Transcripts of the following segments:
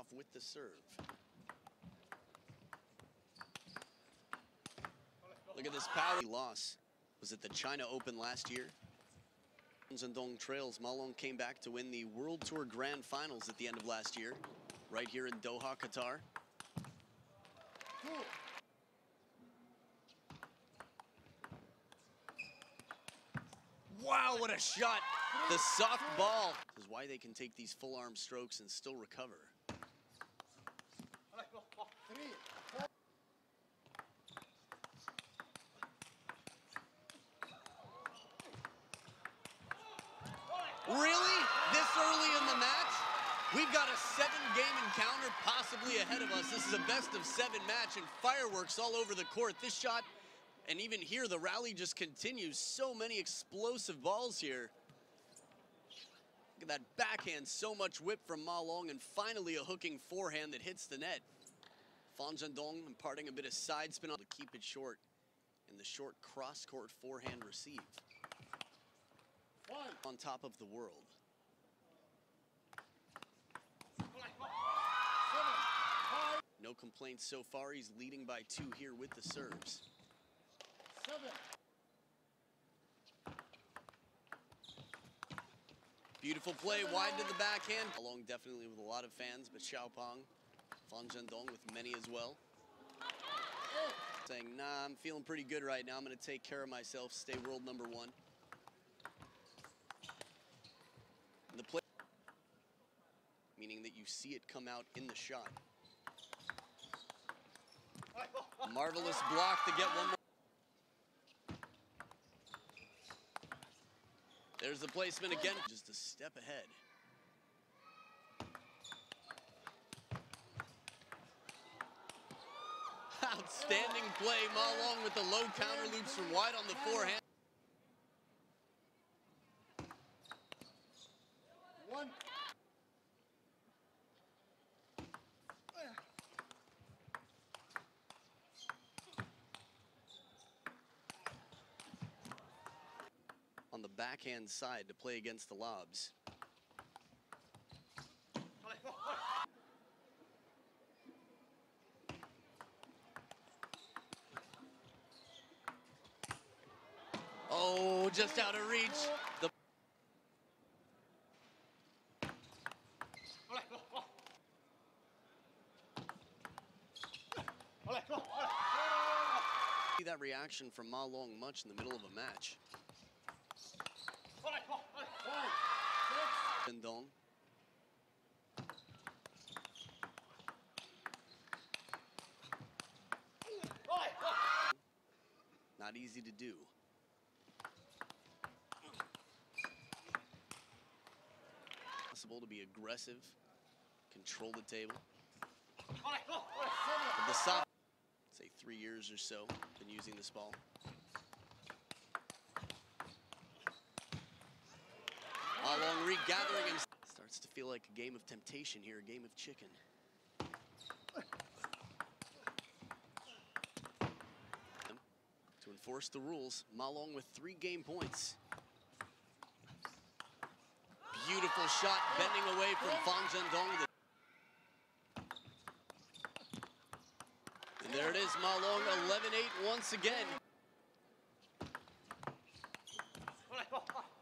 off with the serve. Look at this power loss. Was it the China Open last year? Zhendong trails. Ma Long came back to win the World Tour Grand Finals at the end of last year, right here in Doha, Qatar. Wow, what a shot! The soft ball is why they can take these full arm strokes and still recover. Really? This early in the match? We've got a seven game encounter possibly ahead of us. This is a best of seven match and fireworks all over the court. This shot, and even here, the rally just continues. So many explosive balls here. Look at that backhand, so much whip from Ma Long, and finally a hooking forehand that hits the net. Fan Zhendong imparting a bit of side spin to keep it short in the short cross-court forehand receive. On top of the world. No complaints so far. He's leading by two here with the serves. Beautiful play, wide to the backhand. Along definitely with a lot of fans, but Xiaopeng, Fan Zhendong with many as well. Saying, nah, I'm feeling pretty good right now. I'm going to take care of myself, stay world number one. And the play, meaning that you see it come out in the shot. Marvelous block to get one more. There's the placement again. Just a step ahead. Outstanding play. Ma Long with the low counter loops from wide on the forehand. Backhand side to play against the lobs. Oh, just out of reach. The See that reaction from Ma Long much in the middle of a match. Zhendong. Not easy to do. Possible to be aggressive, control the table. But the soft, say three years or so, been using this ball. All along regathering and starts to feel like a game of temptation here, a game of chicken. To enforce the rules, Ma Long with three game points. Beautiful shot bending away from Fan Zhendong. And there it is, Ma Long 11-8 once again.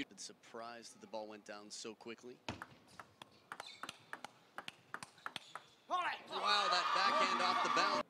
Beautiful surprised that the ball went down so quickly. Wow, that backhand off the.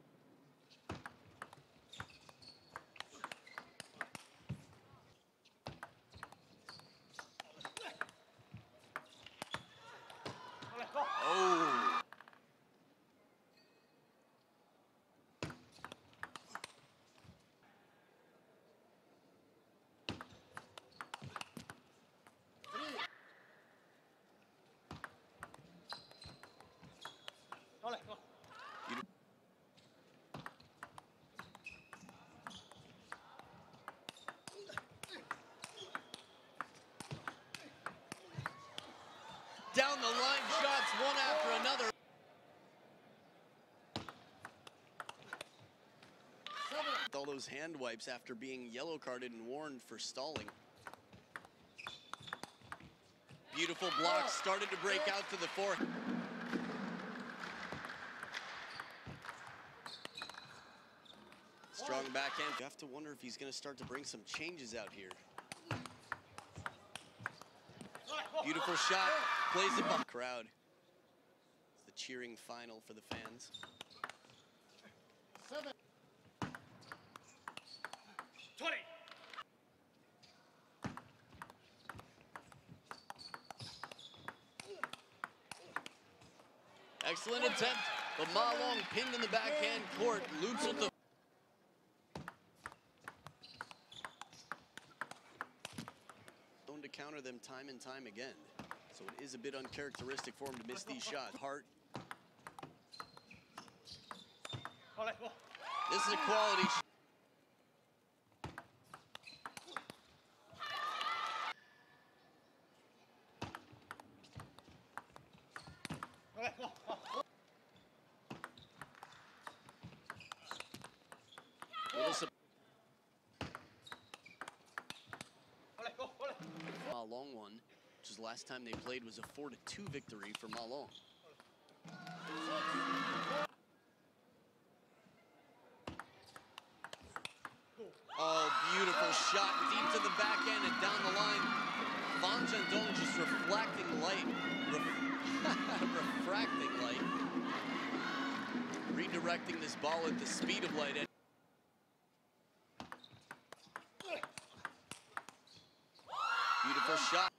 down the line shots one after another. all those hand wipes after being yellow carded and warned for stalling. Beautiful block oh. started to break out to the fourth. Strong backhand. You have to wonder if he's going to start to bring some changes out here. Beautiful shot. Plays it by crowd. It's the cheering final for the fans. Seven. 20. Excellent attempt, but Ma Long pinned in the backhand court. Loops with the to counter them time and time again. So it is a bit uncharacteristic for him to miss these shots. Hart, this is a quality shot. Last time they played was a 4-2 victory for Ma Long. Oh, beautiful shot deep to the backhand and down the line. Fan Zhendong just reflecting light. Ref- refracting light. Redirecting this ball at the speed of light. Beautiful shot.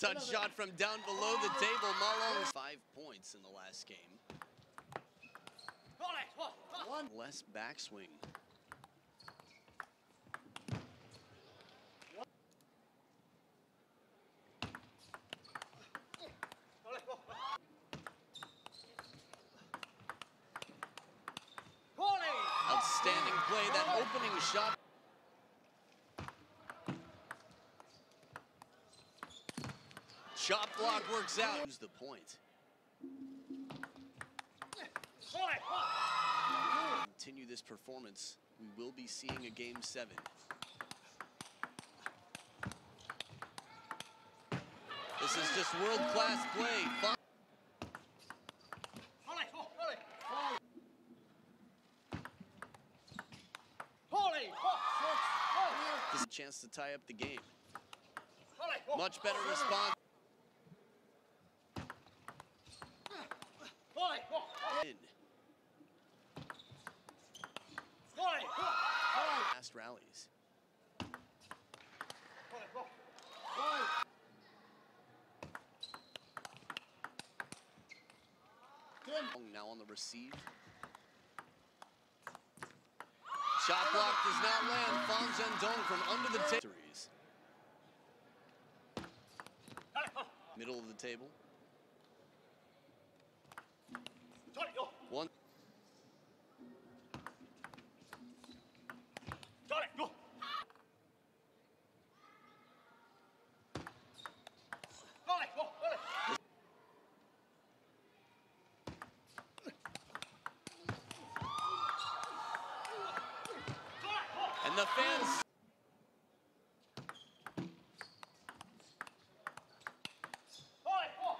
Touch shot from down below the table. Ma Long five points in the last game. Allez, bon. bon. One. Less backswing. Allez, bon. Allez. Outstanding play. That opening shot. Shot block works out. Use the point. Continue this performance. We will be seeing a game seven. This is just world-class play. This is a chance to tie up the game. Much better response. Now on the receive. Shot block does not land. Fan Zhendong from under the table. Middle of the table. One. And the fans. Allez, bon.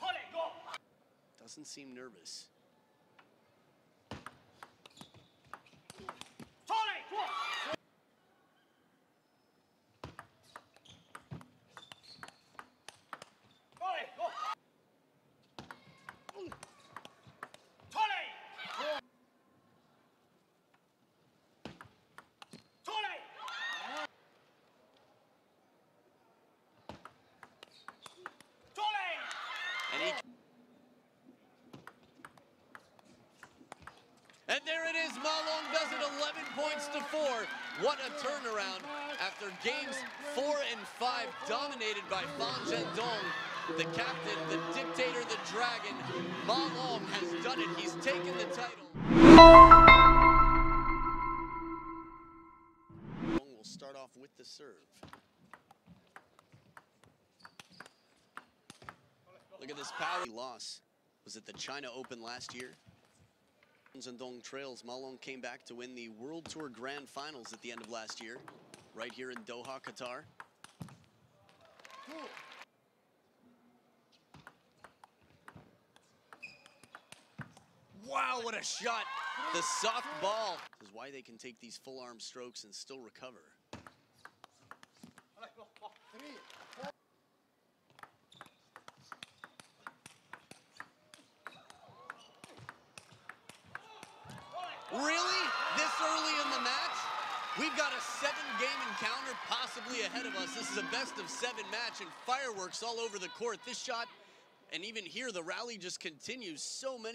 Allez, go. Doesn't seem nervous. And he. And there it is. Ma Long does it 11 points to four. What a turnaround after games four and five dominated by Fan Zhendong. The captain, the dictator, the dragon. Ma Long has done it. He's taken the title. Will start off with the serve. Look at this power loss. Was it the China Open last year? Zhendong trails. Ma Long came back to win the World Tour Grand Finals at the end of last year, right here in Doha, Qatar. Two. Wow, what a shot. The soft ball is why they can take these full arm strokes and still recover. Three. Really? This early in the match? We've got a seven game encounter possibly ahead of us. This is a best of seven match and fireworks all over the court. This shot, and even here, the rally just continues. So many.